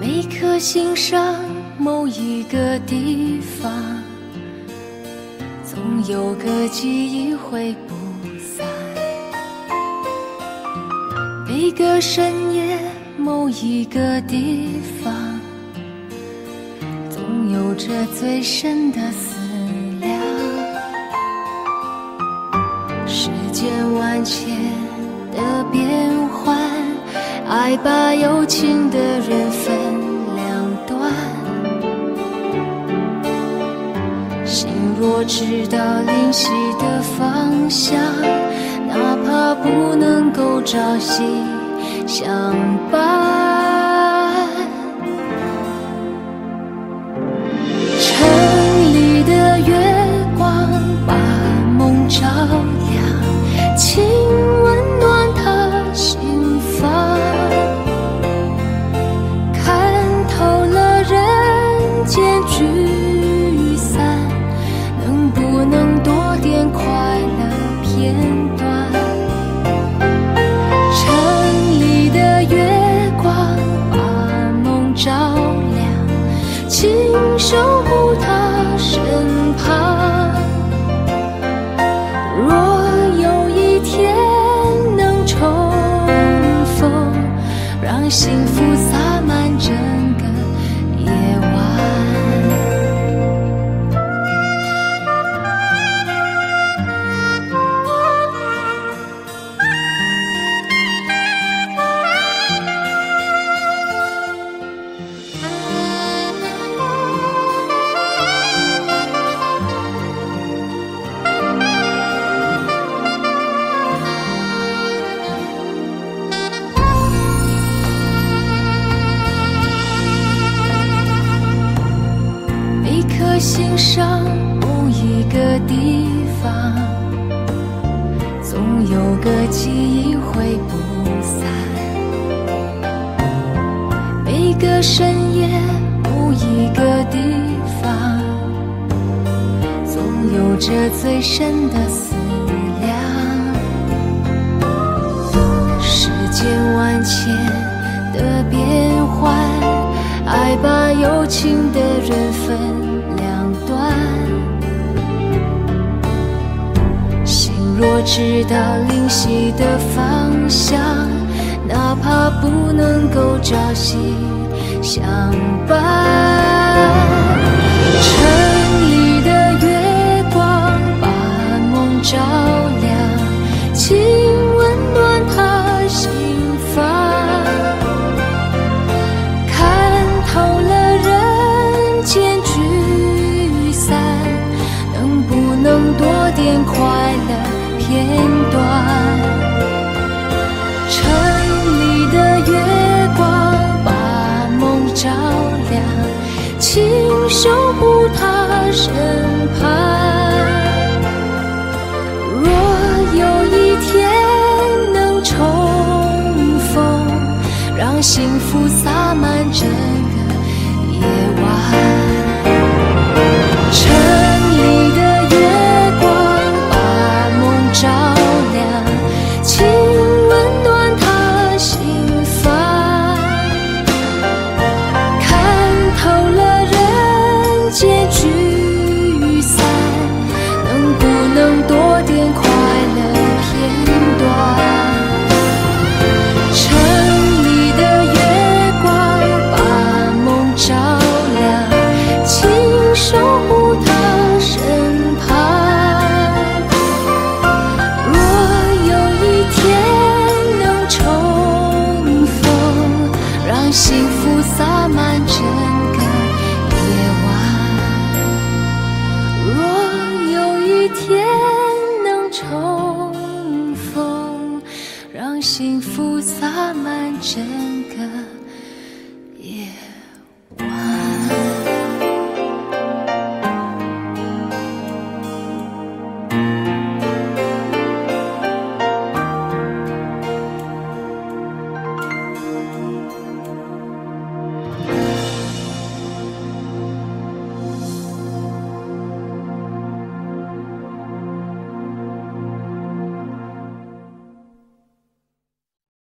每颗心上某一个地方，总有个记忆会不散。每个深夜某一个地方，总有着最深的思量。世间万千的变幻，爱把有情的人直到灵犀的方向，哪怕不能够朝夕相伴。福洒满整个夜晚，心上某一个地方，总有个记忆会不散。每个深夜某一个地方，总有着最深的思量。世间万千的变幻，爱把有情的人我知道灵犀的方向，哪怕不能够朝夕相伴。幸福洒满整个夜晚。城里的月光把梦照亮请温暖他心房。看透了人间聚整个。